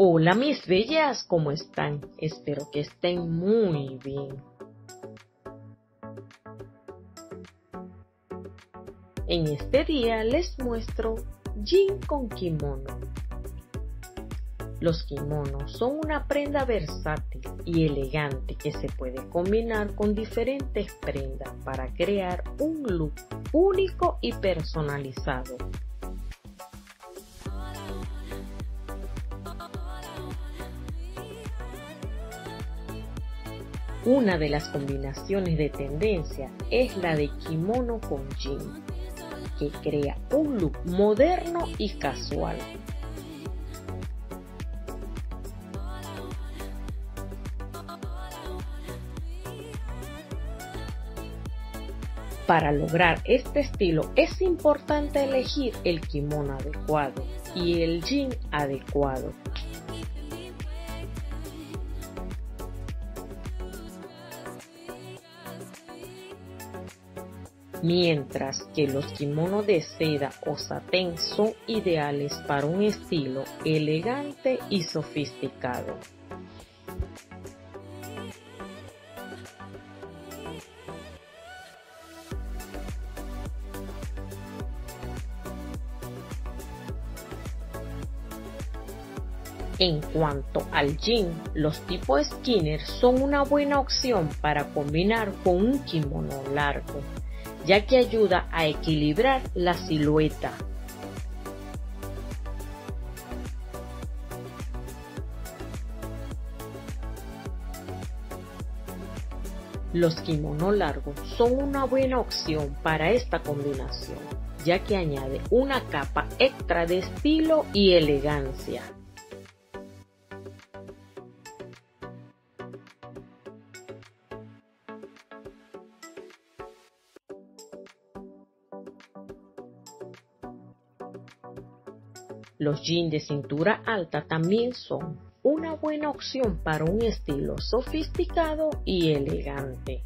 Hola mis bellas, ¿cómo están? Espero que estén muy bien. En este día les muestro jean con kimono. Los kimonos son una prenda versátil y elegante que se puede combinar con diferentes prendas para crear un look único y personalizado. Una de las combinaciones de tendencia es la de kimono con jean, que crea un look moderno y casual. Para lograr este estilo es importante elegir el kimono adecuado y el jean adecuado mientras que los kimonos de seda o satén son ideales para un estilo elegante y sofisticado. En cuanto al jean, los tipos skinner son una buena opción para combinar con un kimono largo ya que ayuda a equilibrar la silueta. Los kimonos largos son una buena opción para esta combinación, ya que añade una capa extra de estilo y elegancia. Los jeans de cintura alta también son una buena opción para un estilo sofisticado y elegante.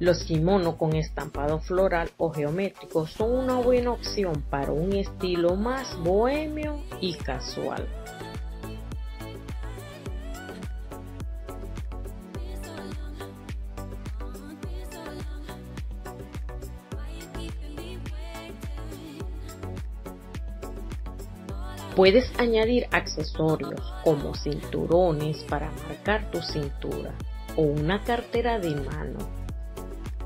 Los kimonos con estampado floral o geométrico son una buena opción para un estilo más bohemio y casual. Puedes añadir accesorios como cinturones para marcar tu cintura o una cartera de mano.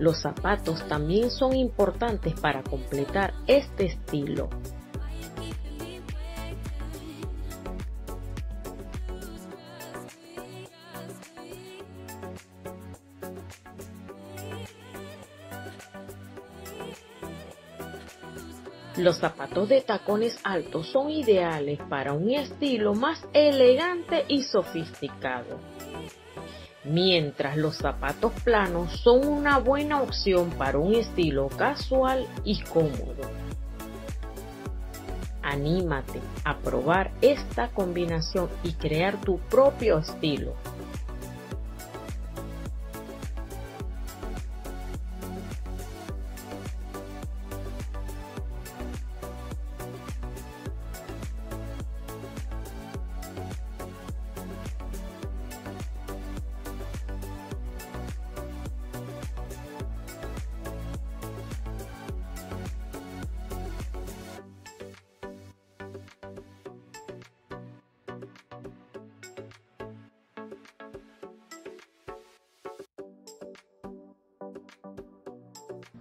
Los zapatos también son importantes para completar este estilo. Los zapatos de tacones altos son ideales para un estilo más elegante y sofisticado. Mientras los zapatos planos son una buena opción para un estilo casual y cómodo. Anímate a probar esta combinación y crear tu propio estilo.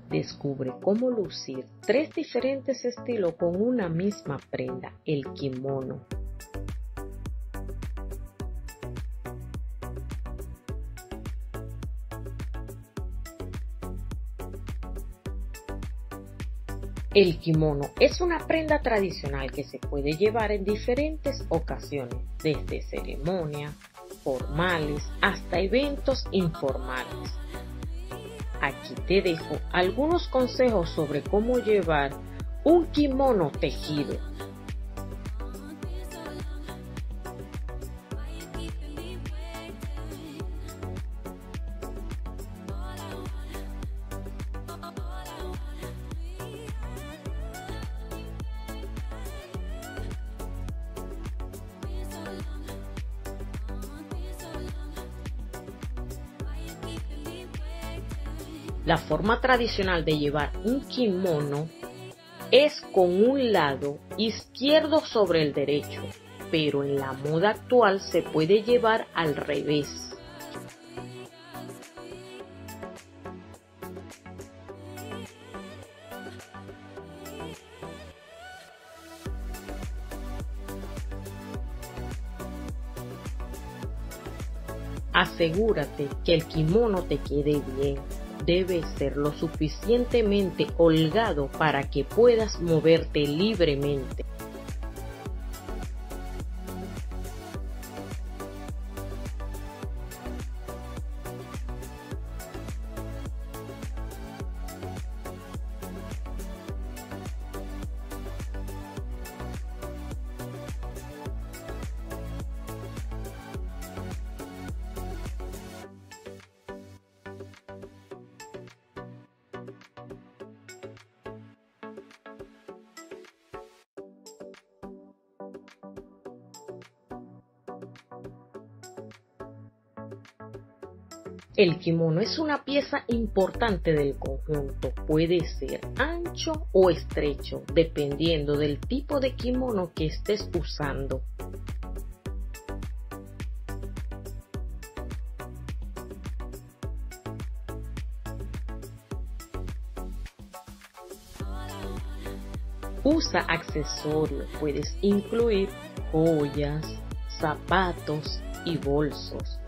Descubre cómo lucir tres diferentes estilos con una misma prenda, el kimono. El kimono es una prenda tradicional que se puede llevar en diferentes ocasiones, desde ceremonias formales hasta eventos informales. Aquí te dejo algunos consejos sobre cómo llevar un kimono tejido. La forma tradicional de llevar un kimono es con un lado izquierdo sobre el derecho, pero en la moda actual se puede llevar al revés. Asegúrate que el kimono te quede bien. Debe ser lo suficientemente holgado para que puedas moverte libremente. El kimono es una pieza importante del conjunto. Puede ser ancho o estrecho, dependiendo del tipo de kimono que estés usando. Usa accesorios, puedes incluir joyas, zapatos y bolsos.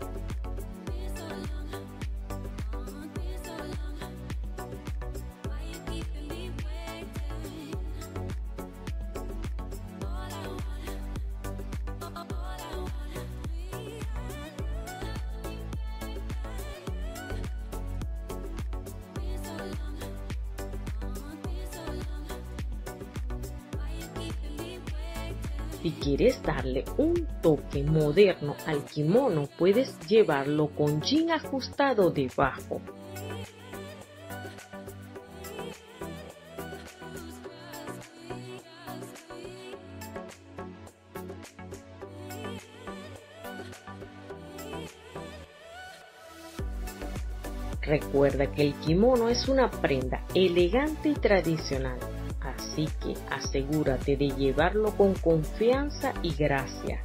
Si quieres darle un toque moderno al kimono, puedes llevarlo con jean ajustado debajo. Recuerda que el kimono es una prenda elegante y tradicional así que asegúrate de llevarlo con confianza y gracia